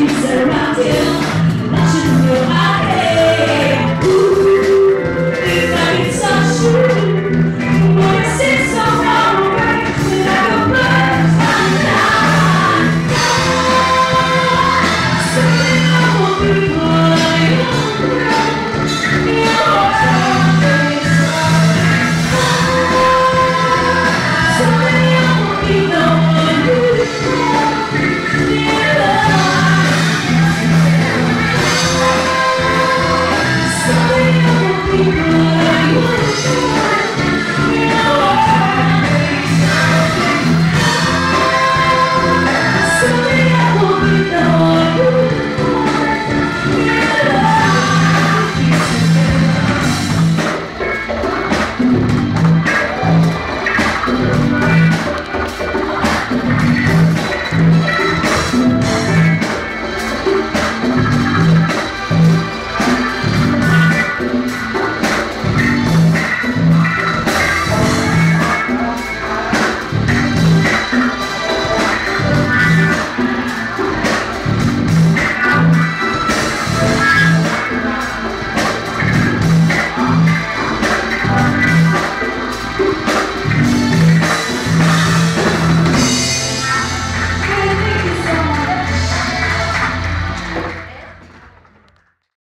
we surround you.